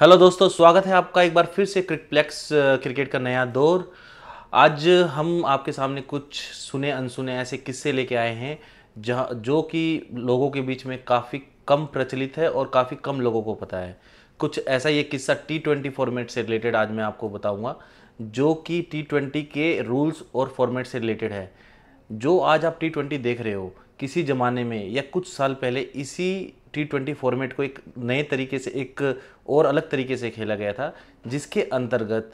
Hello दोस्तों, स्वागत है आपका एक बार फिर से क्रिकप्लेक्स क्रिकेट का नया दौर। आज हम आपके सामने कुछ सुने, अनसुने ऐसे किस्से लेके आए हैं, जहाँ, जो कि लोगों के बीच में काफ़ी कम प्रचलित है और काफ़ी कम लोगों को पता है। कुछ ऐसा ये किस्सा टी ट्वेंटी फॉर्मेट से रिलेटेड आज मैं आपको बताऊँगा, जो कि टी ट्वेंटी के रूल्स और फॉर्मेट से रिलेटेड है। जो आज आप टी ट्वेंटी देख रहे हो, किसी ज़माने में या कुछ साल पहले इसी टी ट्वेंटी फॉर्मेट को एक नए तरीके से एक और अलग तरीके से खेला गया था जिसके अंतर्गत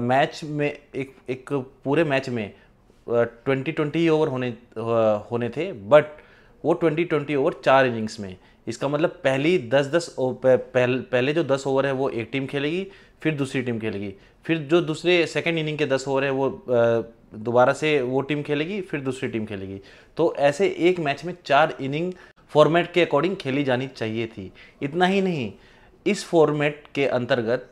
मैच में एक एक पूरे मैच में ट्वेंटी ट्वेंटी ओवर होने होने थे बट वो ट्वेंटी ट्वेंटी ओवर चार इनिंग्स में। इसका मतलब पहली दस दस पहले, पहले जो दस ओवर है वो एक टीम खेलेगी फिर दूसरी टीम खेलेगी। फिर जो दूसरे सेकेंड इनिंग के दस ओवर है वो दोबारा से वो टीम खेलेगी फिर दूसरी टीम खेलेगी। तो ऐसे एक मैच में चार इनिंग फॉर्मेट के अकॉर्डिंग खेली जानी चाहिए थी। इतना ही नहीं, इस फॉर्मेट के अंतर्गत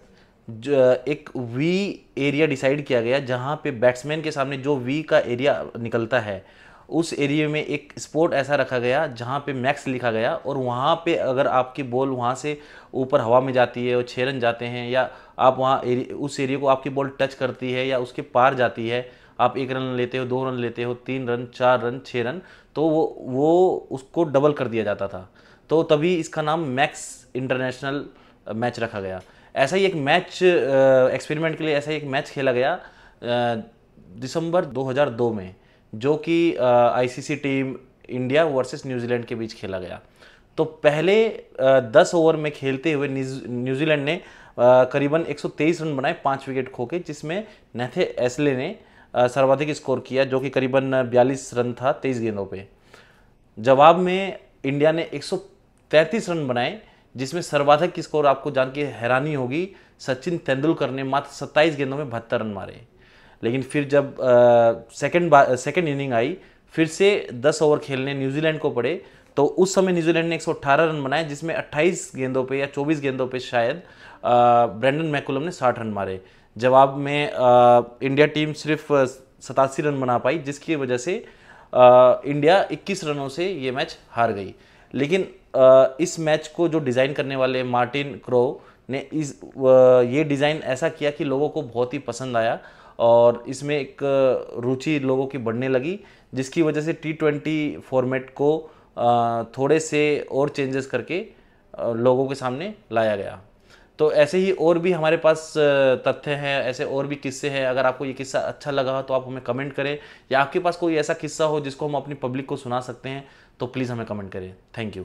एक वी एरिया डिसाइड किया गया, जहाँ पे बैट्समैन के सामने जो वी का एरिया निकलता है, उस एरिया में एक स्पोर्ट ऐसा रखा गया, जहाँ पे मैक्स लिखा गया, और वहाँ पे अगर आपकी बॉल वहाँ से ऊपर हवा में जाती है और छः रन जाते हैं, या आप वहाँ उस एरिया को आपकी बॉल टच करती है, या उसके पार जाती है आप एक रन लेते हो, दो रन लेते हो, तीन रन, चार रन छः रन तो वो वो उसको डबल कर दिया जाता था। तो तभी इसका नाम मैक्स इंटरनेशनल मैच रखा गया। ऐसा ही एक मैच एक्सपेरिमेंट के लिए ऐसा ही एक मैच खेला गया दिसंबर 2002 में, जो कि ICC team India versus New Zealand के बीच खेला गया। तो पहले दस ओवर में खेलते हुए न्यूजीलैंड ने करीबन 123 रन बनाए, पाँच विकेट खो के, जिसमें नेथे एसले ने सर्वाधिक स्कोर किया, जो कि करीबन 42 रन था तेईस गेंदों पे। जवाब में इंडिया ने 133 रन बनाए, जिसमें सर्वाधिक स्कोर आपको जान के हैरानी होगी, सचिन तेंदुलकर ने मात्र 27 गेंदों में बहत्तर रन मारे। लेकिन फिर जब सेकंड सेकंड इनिंग आई, फिर से 10 ओवर खेलने न्यूजीलैंड को पड़े तो उस समय न्यूजीलैंड ने 118 रन बनाए, जिसमें 28 गेंदों पे या 24 गेंदों पे शायद ब्रेंडन मैकुलम ने 60 रन मारे। जवाब में आ, इंडिया टीम सिर्फ़ सतासी रन बना पाई जिसकी वजह से आ, इंडिया 21 रनों से ये मैच हार गई। लेकिन आ, इस मैच को जो डिज़ाइन करने वाले मार्टिन क्रो ने इस ये डिज़ाइन ऐसा किया कि लोगों को बहुत ही पसंद आया और इसमें एक रुचि लोगों की बढ़ने लगी जिसकी वजह से टी ट्वेंटी फॉर्मेट को थोड़े से और चेंजेस करके लोगों के सामने लाया गया। तो ऐसे ही और भी हमारे पास तथ्य हैं, ऐसे और भी किस्से हैं। अगर आपको ये किस्सा अच्छा लगा हो तो आप हमें कमेंट करें। या आपके पास कोई ऐसा किस्सा हो जिसको हम अपनी पब्लिक को सुना सकते हैं तो प्लीज़ हमें कमेंट करें। Thank you.